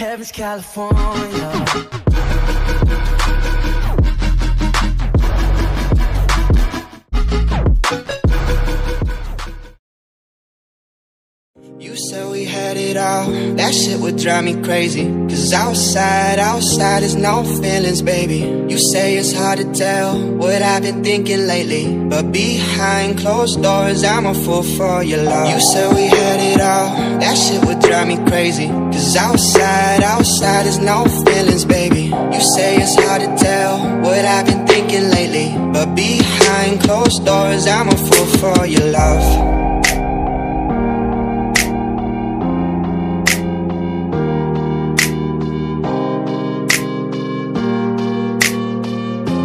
Heaven's California. You said we had it all, that shit would drive me crazy. Cause outside, outside is no feelings, baby. You say it's hard to tell what I've been thinking lately. But behind closed doors, I'm a fool for your love. You said we had it all, that shit would drive me crazy. Cause outside, outside is no feelings, baby. You say it's hard to tell what I've been thinking lately. But behind closed doors, I'm a fool for your love.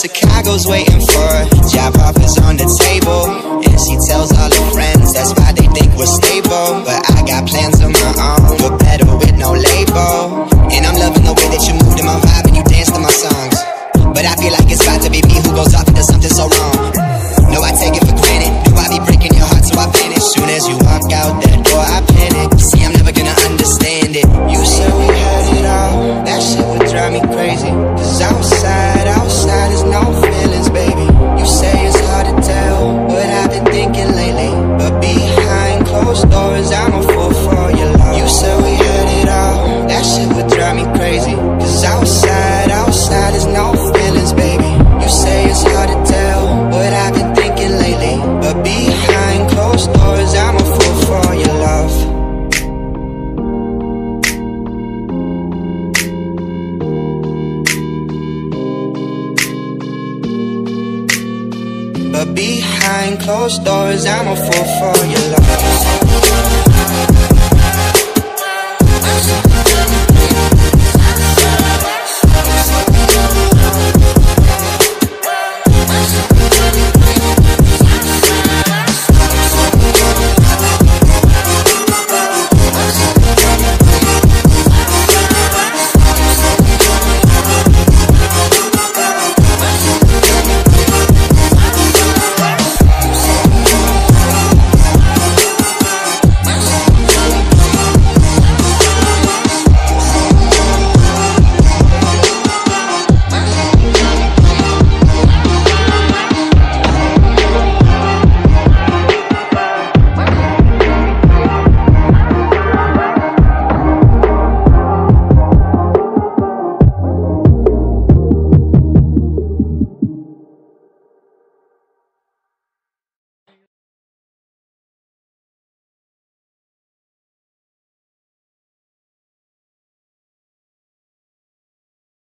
Chicago's waiting for. Job offers on the table. I'm for your love. You said we had it all. That shit would drive me crazy. Cause outside, outside is no feelings, baby. You say it's hard to tell what I've been thinking lately. But behind closed doors, I'm a fool for your love. But behind closed doors, I'm a fool for your love. I'm so